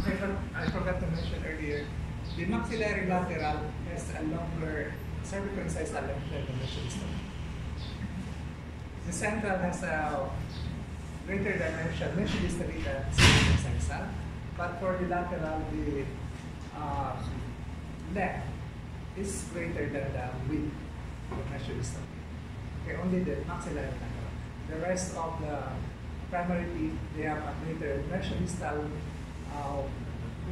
I, for, I forgot to mention earlier, the maxillary lateral has a longer cervical length than the medullary. The central has a greater dimension, medullary than cervical incisal, but for the lateral, the uh, length is greater than the width of the medullary. Okay, only the maxillary lateral. The rest of the primary teeth, they have a greater medullary uh,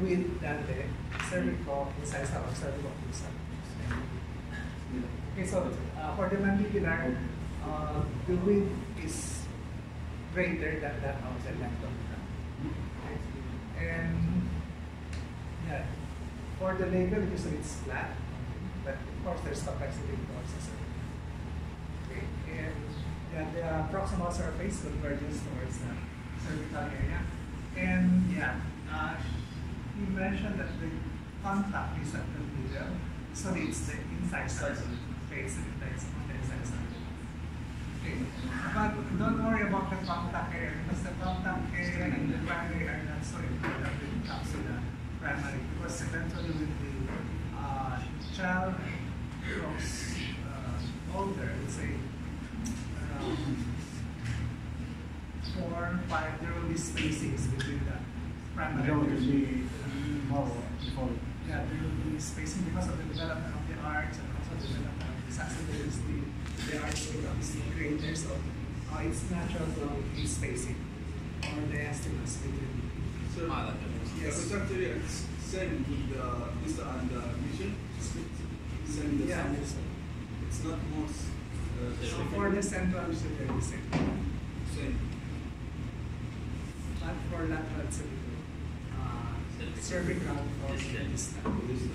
width than the cervical incisal or cervical incisal. Okay, so uh, for the mandibular, uh, the width is greater than that of the okay. And yeah, for the labial, usually it's flat, but of course there's complexity in the process. Okay, and yeah, the proximal surface converges towards the cervical area. And yeah, uh, he mentioned that the contact the middle, so it's the inside circle face and the inside circle. Okay, but don't worry about the contact area because the contact area and the primary are not so important when it comes to the primary because eventually when the uh, child grows uh, older, let's say around four, five, there will be spacings between the primary There will and be more before. yeah, there will be spacing because of the development of the arts and also the development of the saxophone. The, the arts becomes greater, so uh, it's natural to be spacing or the estimates between. So, Ah, that yeah, sense. so actually it's same with the vista and the vision. Same the Yeah, same. It's not most. Uh, so for the central, it's the same. same. But for lateral, it's a little uh, cervical. This is-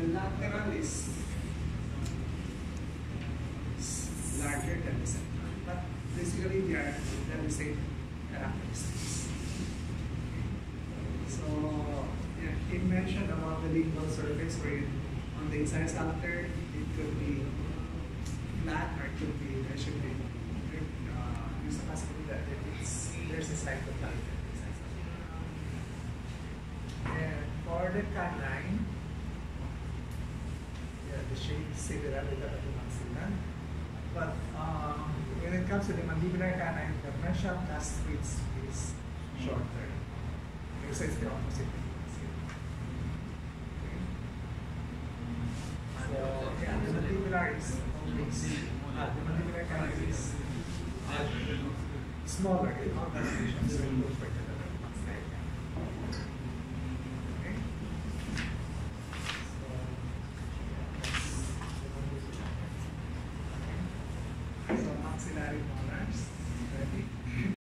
the lateral is, larger the but basically they are the same. So yeah, he mentioned about the lingual surface where on the inside center it could be flat or it could be there should be uh, there's a possibility that it's there's a cytoplasm. For the canine, yeah, the shape is the. But um, when it comes to the mandibular canine, the mesial cast width is shorter. Okay, so it's the opposite. So yeah, the is smaller. Molars. Ready?